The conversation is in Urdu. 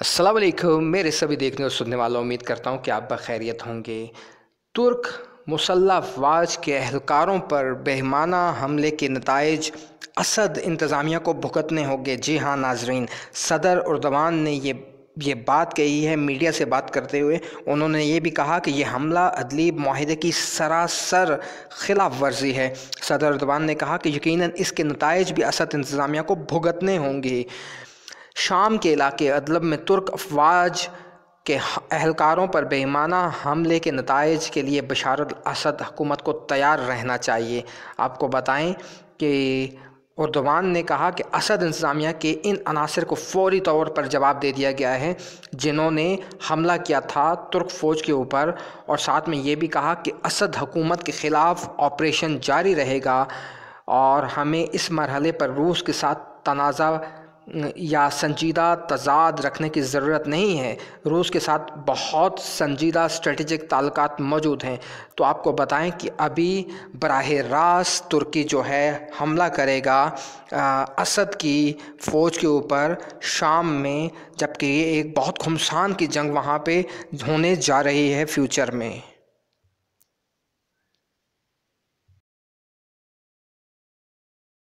السلام علیکم، میرے سبھی دیکھنے اور سننے والا امید کرتا ہوں کہ آپ بخیریت ہوں گے۔ ترک مسلح افواج کے اہلکاروں پر بہمانہ حملے کے نتائج، اسد انتظامیہ کو بھگتنے ہوں گے جی ہاں ناظرین، صدر اردوان نے یہ یہ بات کہی ہے میڈیا سے بات کرتے ہوئے، انہوں نے یہ بھی کہا کہ یہ حملہ عدلی معاہدے کی سراسر خلاف ورزی ہے۔ صدر اردوان نے کہا کہ یقیناً اس کے نتائج بھی اسد انتظامیہ کو بھگتنے ہوں گے۔ شام کے علاقے ادلب میں ترک افواج کے اہلکاروں پر بےمانہ حملے کے نتائج کے لیے بشار الاسد حکومت کو تیار رہنا چاہیے۔ آپ کو بتائیں کہ اردوان نے کہا کہ اسد انتظامیہ کے ان عناصر کو فوری طور پر جواب دے دیا گیا ہے، جنہوں نے حملہ کیا تھا ترک فوج کے اوپر اور ساتھ میں یہ بھی کہا کہ اسد حکومت کے خلاف آپریشن جاری رہے گا اور ہمیں اس مرحلے پر روس کے ساتھ تنازع یا سنجیدہ تضاد رکھنے کی ضرورت نہیں ہے۔ روس کے ساتھ بہت سنجیدہ اسٹریٹجک تعلقات موجود ہیں۔ تو آپ کو بتائیں کہ ابھی براہ راست ترکی جو ہے حملہ کرے گا اسد کی فوج کے اوپر شام میں، جبکہ یہ ایک بہت خمسان کی جنگ وہاں پہ ہونے جا رہی ہے فیوچر میں۔